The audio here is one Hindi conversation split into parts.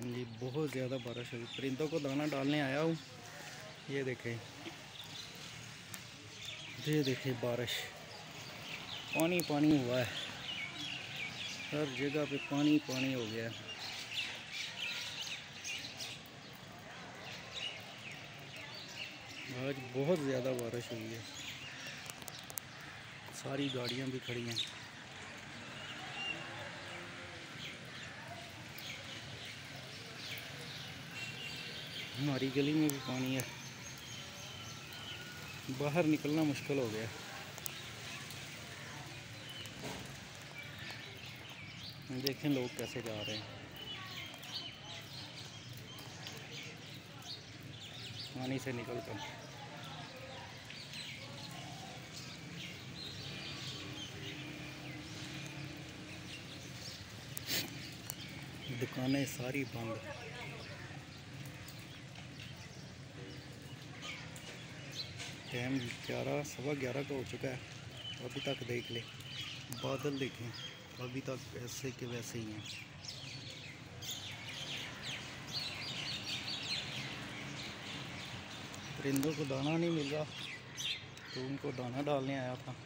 जी, बहुत ज़्यादा बारिश हुई। परिंदों को दाना डालने आया हूँ। ये देखें। ये देखें बारिश। पानी पानी हुआ है। हर जगह पे पानी पानी हो गया है। आज बहुत ज़्यादा बारिश हुई है। सारी गाड़ियाँ भी खड़ी हैं। हमारी गली में भी पानी है। बाहर निकलना मुश्किल हो गया। देखें लोग कैसे जा रहे हैं। पानी से निकल कर। दुकानें सारी बंद। टाइम ग्यारह, सवा ग्यारह का हो चुका है। अभी तक देख ले। बादल देखें। अभी तक ऐसे के वैसे ही हैं। परिंदों को दाना नहीं मिल रहा तो उनको दाना डालने आया था।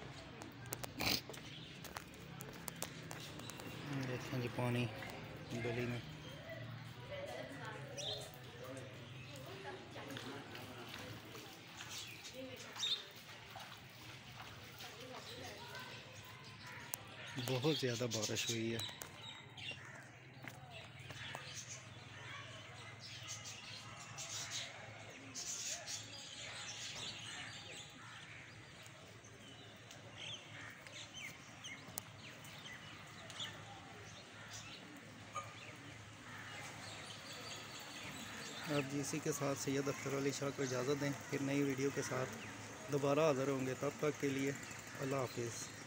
देखें जी पानी गली में। बहुत ज़्यादा बारिश हुई है। जी इसी के साथ सैयद अख्तर अली शाह को इजाज़त दें, फिर नई वीडियो के साथ दोबारा हाज़िर होंगे, तब तक के लिए अल्लाह हाफिज़।